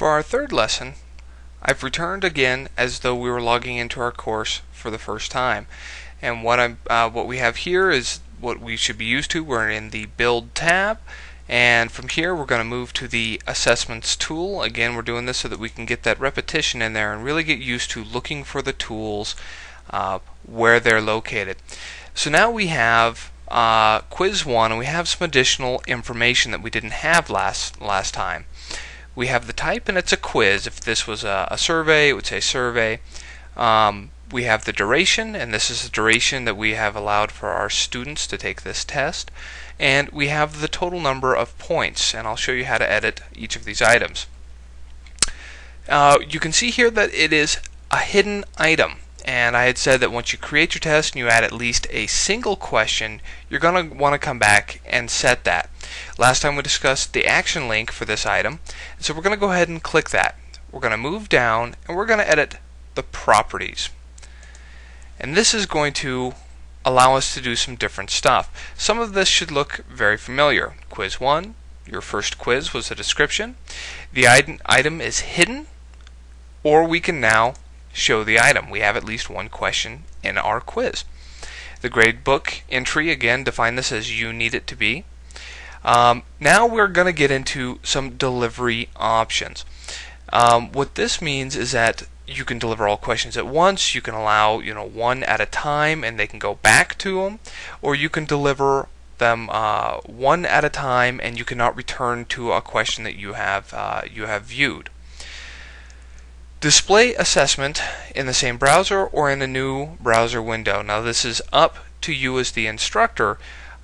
For our third lesson, I've returned again as though we were logging into our course for the first time. And what I'm uh, what we have here is what we should be used to. We're in the Build tab, and from here we're going to move to the Assessments tool. Again, we're doing this so that we can get that repetition in there and really get used to looking for the tools uh, where they're located. So now we have uh, quiz one, and we have some additional information that we didn't have last last time. We have the type, and it's a quiz. If this was a, a survey, it would say survey. Um, we have the duration, and this is the duration that we have allowed for our students to take this test. And we have the total number of points, and I'll show you how to edit each of these items. Uh, you can see here that it is a hidden item and I had said that once you create your test and you add at least a single question, you're going to want to come back and set that. Last time we discussed the action link for this item, so we're going to go ahead and click that. We're going to move down and we're going to edit the properties. And this is going to allow us to do some different stuff. Some of this should look very familiar. Quiz 1, your first quiz was a description. The item is hidden, or we can now show the item. We have at least one question in our quiz. The gradebook entry, again, define this as you need it to be. Um, now we're going to get into some delivery options. Um, what this means is that you can deliver all questions at once. You can allow you know one at a time, and they can go back to them, or you can deliver them uh, one at a time, and you cannot return to a question that you have uh, you have viewed. Display assessment in the same browser or in a new browser window. Now this is up to you as the instructor,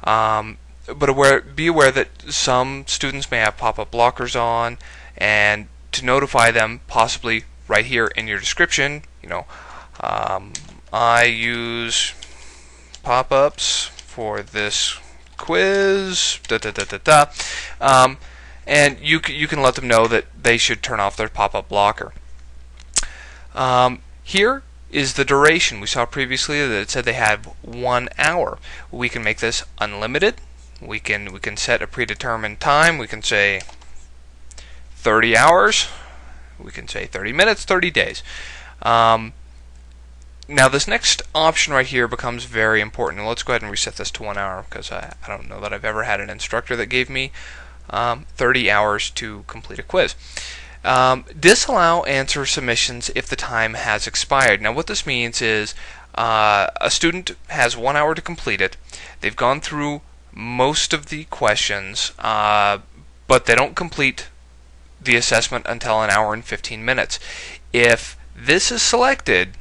um, but aware, be aware that some students may have pop-up blockers on, and to notify them, possibly right here in your description, you know, um, I use pop-ups for this quiz, da da da da da, um, and you you can let them know that they should turn off their pop-up blocker. Um, here is the duration. We saw previously that it said they had one hour. We can make this unlimited. We can we can set a predetermined time. We can say 30 hours. We can say 30 minutes, 30 days. Um, now this next option right here becomes very important. let's go ahead and reset this to one hour because I, I don't know that I've ever had an instructor that gave me um, 30 hours to complete a quiz. Um, disallow answer submissions if the time has expired. Now, what this means is uh, a student has one hour to complete it. They've gone through most of the questions, uh, but they don't complete the assessment until an hour and 15 minutes. If this is selected,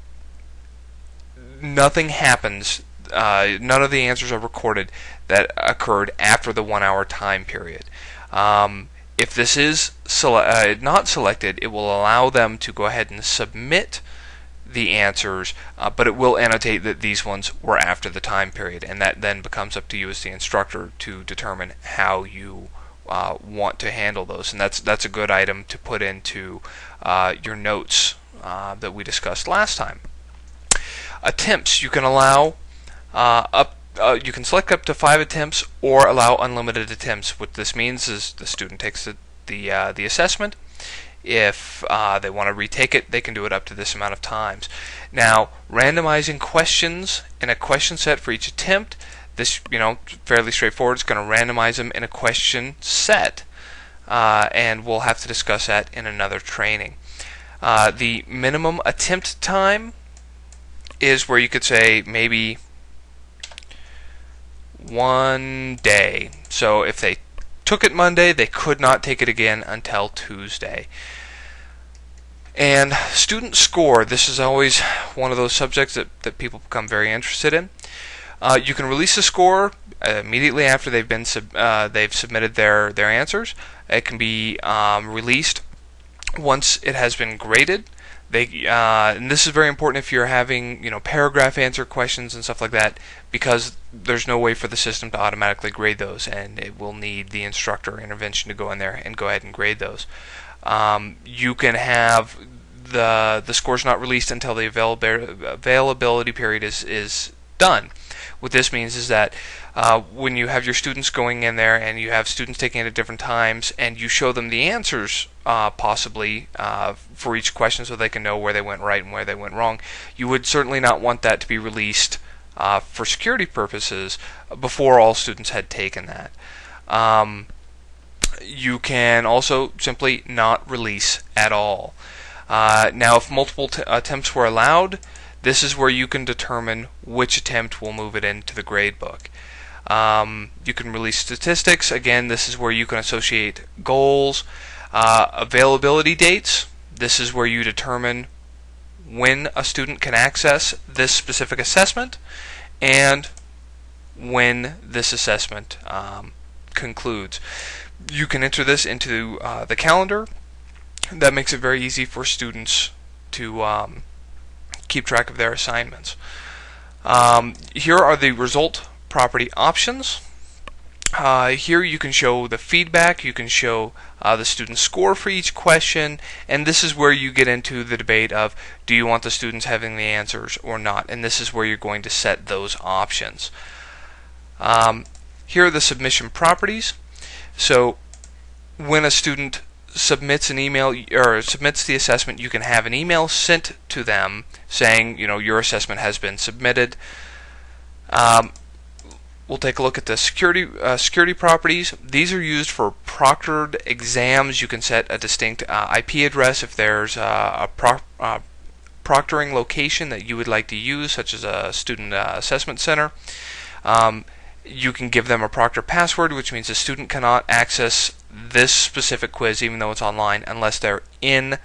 nothing happens. Uh, none of the answers are recorded that occurred after the one hour time period. Um, if this is sele uh, not selected, it will allow them to go ahead and submit the answers, uh, but it will annotate that these ones were after the time period, and that then becomes up to you as the instructor to determine how you uh, want to handle those. And that's that's a good item to put into uh, your notes uh, that we discussed last time. Attempts you can allow uh, up uh, you can select up to five attempts or allow unlimited attempts. What this means is the student takes the the, the assessment. If uh, they want to retake it, they can do it up to this amount of times. Now, randomizing questions in a question set for each attempt. This, you know, fairly straightforward. It's going to randomize them in a question set, uh, and we'll have to discuss that in another training. Uh, the minimum attempt time is where you could say maybe one day. So if they took it Monday, they could not take it again until Tuesday. And student score, this is always one of those subjects that, that people become very interested in. Uh, you can release a score uh, immediately after they've been sub, uh, they've submitted their their answers. It can be um, released once it has been graded. They uh, and this is very important if you're having you know paragraph answer questions and stuff like that because there's no way for the system to automatically grade those and it will need the instructor intervention to go in there and go ahead and grade those. Um, you can have the the scores not released until the availability period is is done. What this means is that uh, when you have your students going in there and you have students taking it at different times and you show them the answers uh, possibly uh, for each question so they can know where they went right and where they went wrong, you would certainly not want that to be released uh, for security purposes before all students had taken that. Um, you can also simply not release at all. Uh, now, if multiple attempts were allowed, this is where you can determine which attempt will move it into the gradebook. Um, you can release statistics. Again, this is where you can associate goals. Uh, availability dates. This is where you determine when a student can access this specific assessment and when this assessment um, concludes. You can enter this into uh, the calendar. That makes it very easy for students to um, keep track of their assignments. Um, here are the result property options. Uh, here you can show the feedback, you can show uh, the student score for each question, and this is where you get into the debate of do you want the students having the answers or not, and this is where you're going to set those options. Um, here are the submission properties. So when a student submits an email or submits the assessment, you can have an email sent to them saying, you know, your assessment has been submitted. Um, we'll take a look at the security uh, security properties. These are used for proctored exams. You can set a distinct uh, IP address if there's uh, a pro uh, proctoring location that you would like to use, such as a student uh, assessment center. Um, you can give them a proctor password, which means the student cannot access this specific quiz, even though it's online, unless they're in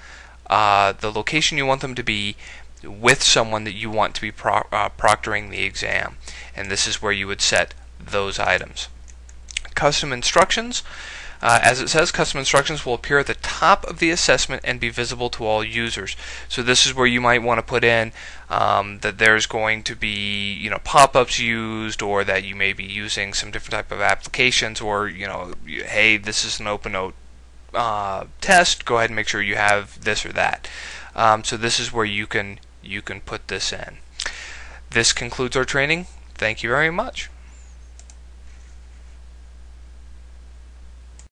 uh, the location you want them to be with someone that you want to be pro uh, proctoring the exam. And this is where you would set those items. Custom instructions. Uh, as it says, custom instructions will appear at the top of the assessment and be visible to all users. So this is where you might want to put in um, that there's going to be you know pop-ups used, or that you may be using some different type of applications, or you know, hey, this is an OpenNote uh, test. Go ahead and make sure you have this or that. Um, so this is where you can you can put this in. This concludes our training. Thank you very much.